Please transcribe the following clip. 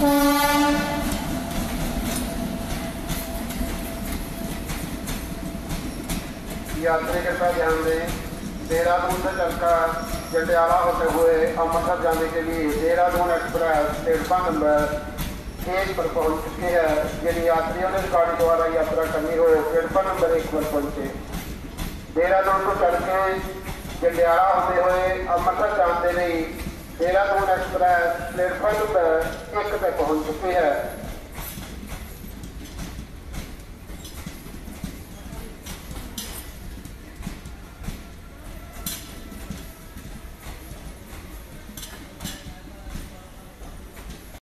यात्री कृपया ध्यान दें। देहरादून से चलकर जटियाला होते हुए अमृतसर जाने के लिए देहरादून एक्सप्रेस तिरपा नंबर एक पर पहुँच चुकी है। यदि यात्रियों ने गाड़ी द्वारा यात्रा करनी हो तिरपा नंबर एक पर पहुँचे। देहरादून को चढ़ के जटियाला होते हुए अमृतसर जाते नहीं देहरादून एक्सप्रेस प्लेटफॉर्म नंबर एक पे पहुंच चुकी है